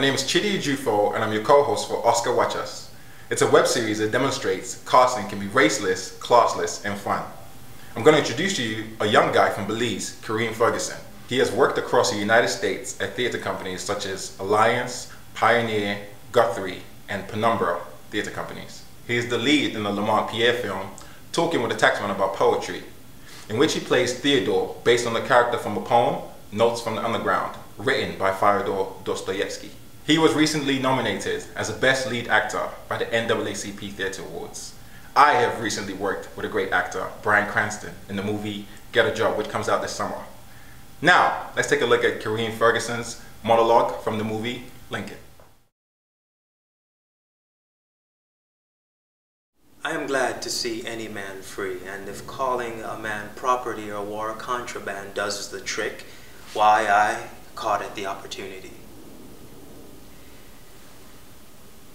name is Chidi Ajufo, and I'm your co-host for Oscar Watch Us. It's a web series that demonstrates casting can be raceless, classless, and fun. I'm going to introduce to you a young guy from Belize, Kareem Ferguson. He has worked across the United States at theater companies such as Alliance, Pioneer, Guthrie, and Penumbra theater companies. He is the lead in the Lamont Pierre film, Talking with a Taxman About Poetry, in which he plays Theodore based on the character from a poem, Notes from the Underground, written by Fyodor Dostoevsky. He was recently nominated as a Best Lead Actor by the NAACP Theatre Awards. I have recently worked with a great actor, Bryan Cranston, in the movie Get a Job, which comes out this summer. Now, let's take a look at Kareem Ferguson's monologue from the movie Lincoln. I am glad to see any man free, and if calling a man property or war contraband does the trick, why I caught at the opportunity.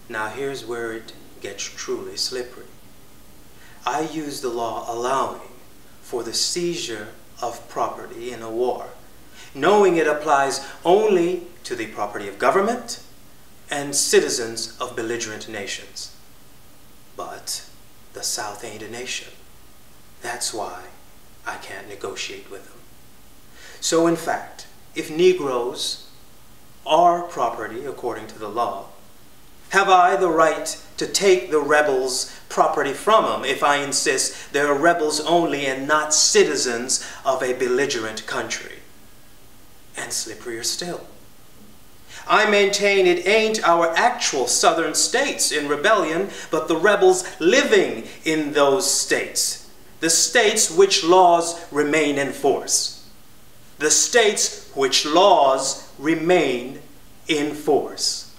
Now here's where it gets truly slippery. I use the law allowing for the seizure of property in a war, knowing it applies only to the property of government and citizens of belligerent nations. But the South ain't a nation. That's why I can't negotiate with them. So, in fact, if Negroes are property according to the law, have I the right to take the rebels' property from them if I insist they're rebels only and not citizens of a belligerent country? And slipperier still. I maintain it ain't our actual southern states in rebellion, but the rebels living in those states, the states which laws remain in force, the states which laws remain in force.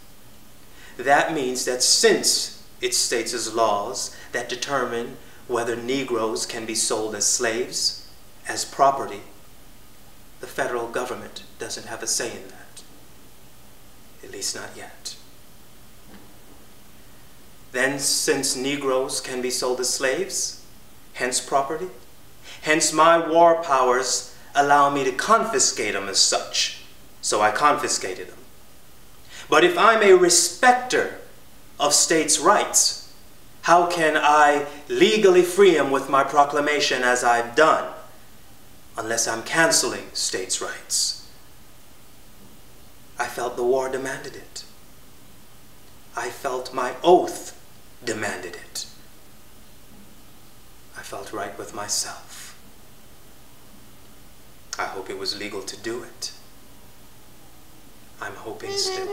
That means that since it states as laws that determine whether Negroes can be sold as slaves, as property, the federal government doesn't have a say in that at least not yet. Then, since Negroes can be sold as slaves, hence property, hence my war powers allow me to confiscate them as such, so I confiscated them. But if I'm a respecter of states' rights, how can I legally free them with my proclamation as I've done, unless I'm canceling states' rights? I felt the war demanded it. I felt my oath demanded it. I felt right with myself. I hope it was legal to do it. I'm hoping still.